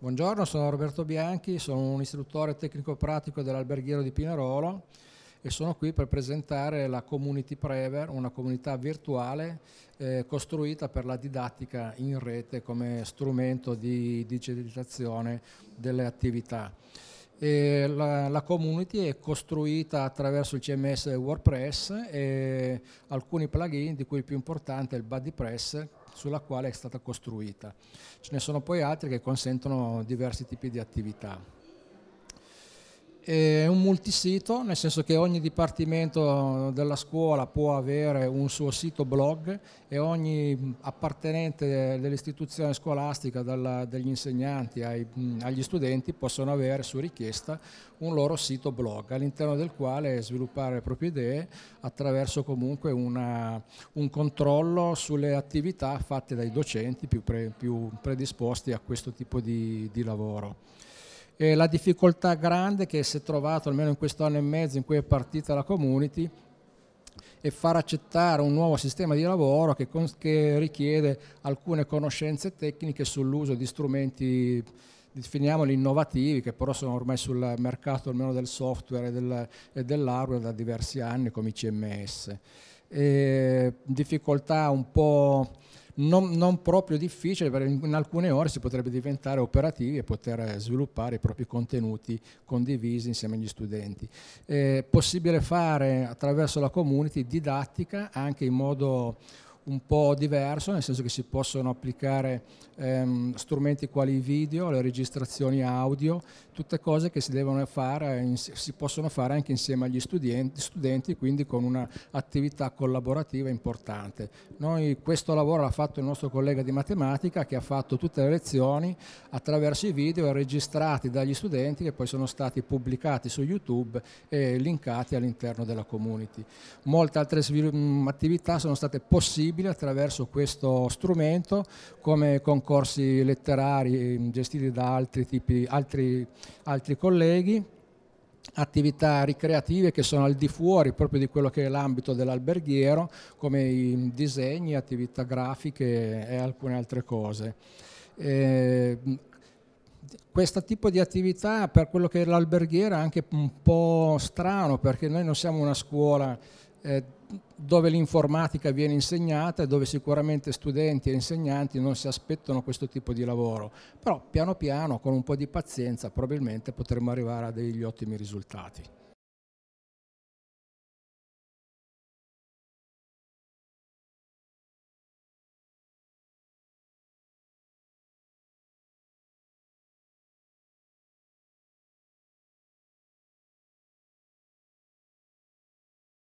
Buongiorno, sono Roberto Bianchi, sono un istruttore tecnico pratico dell'alberghiero di Pinerolo e sono qui per presentare la Community Prever, una comunità virtuale eh, costruita per la didattica in rete come strumento di digitalizzazione delle attività. La, la, community è costruita attraverso il CMS WordPress e alcuni plugin di cui il più importante è il BuddyPress sulla quale è stata costruita. Ce ne sono poi altri che consentono diversi tipi di attività. È un multisito, nel senso che ogni dipartimento della scuola può avere un suo sito blog e ogni appartenente dell'istituzione scolastica, dalla, dagli insegnanti ai, agli studenti, possono avere su richiesta un loro sito blog all'interno del quale sviluppare le proprie idee attraverso comunque una, un controllo sulle attività fatte dai docenti più, pre, più predisposti a questo tipo di, di lavoro. E la difficoltà grande che si è trovato almeno in questo anno e mezzo in cui è partita la community è far accettare un nuovo sistema di lavoro che, che richiede alcune conoscenze tecniche sull'uso di strumenti definiamoli innovativi che però sono ormai sul mercato almeno del software e, del, e dell'hardware da diversi anni come i CMS. E difficoltà un po' non, non, proprio difficile, perché in alcune ore si potrebbe diventare operativi e poter sviluppare i propri contenuti condivisi insieme agli studenti. È possibile fare attraverso la community didattica anche in modo un po' diverso, nel senso che si possono applicare ehm, strumenti quali i video, le registrazioni audio, tutte cose che si, fare, si possono fare anche insieme agli studenti, studenti, quindi con un'attività collaborativa importante. Noi questo lavoro l'ha fatto il nostro collega di matematica che ha fatto tutte le lezioni attraverso i video registrati dagli studenti che poi sono stati pubblicati su YouTube e linkati all'interno della community. Molte altre attività sono state possibili possibile attraverso questo strumento come concorsi letterari gestiti da altri, tipi, altri, altri colleghi attività ricreative che sono al di fuori proprio di quello che è l'ambito dell'alberghiero, come i disegni, attività grafiche e alcune altre cose. Eh, questo tipo di attività per quello che è l'alberghiera è anche un po' strano perché noi non siamo una scuola eh, dove l'informatica viene insegnata e dove sicuramente studenti e insegnanti non si aspettano questo tipo di lavoro, però piano piano con un po' di pazienza probabilmente potremo arrivare a degli ottimi risultati.